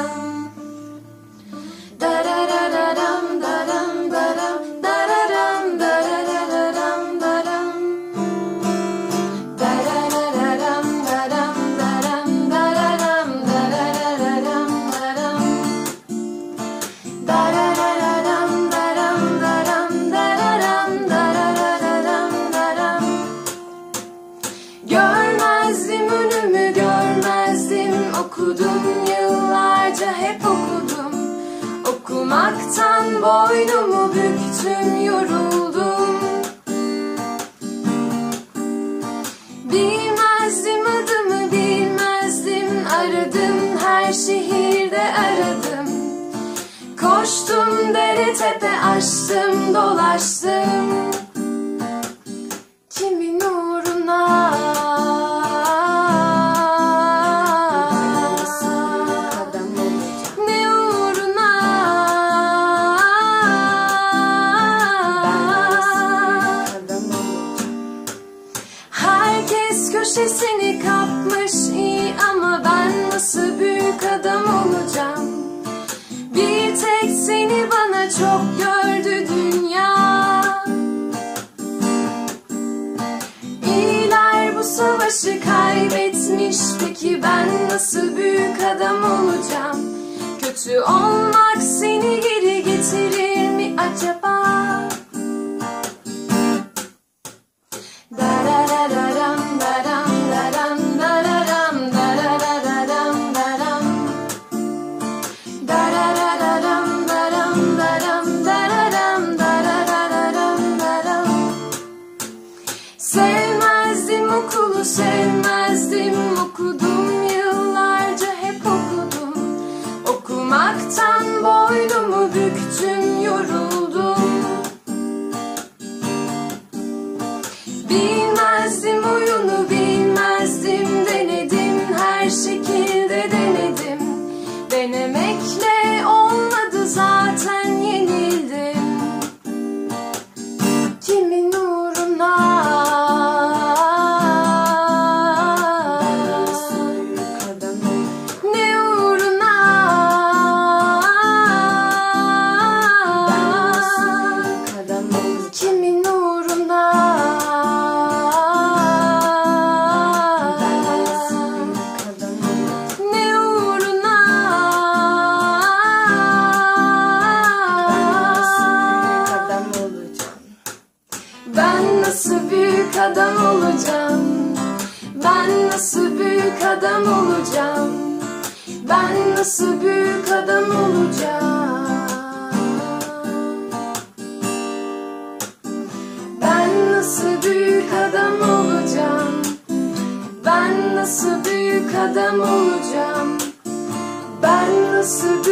down. Okumaktan boynumu büktüm yoruldum. Bilmezdim adımı bilmezdim aradım. Her şehirde aradım. Koştum dere tepe aştım dolaştım köşesini kapmış iyi ama ben nasıl büyük adam olacağım? Bir tek seni bana çok gördü dünya. İyiler bu savaşı kaybetmiş Peki ben nasıl büyük adam olacağım? Kötü olmak seni geri getirir mi acaba? Dararararam, daram, daram, Sevmezdim okulu sevmezdim okudum Ben nasıl büyük adam olacağım? Ben nasıl büyük adam olacağım? Ben nasıl büyük adam olacağım? Ben nasıl büyük adam olacağım? Ben nasıl büyük adam olacağım? Ben nasıl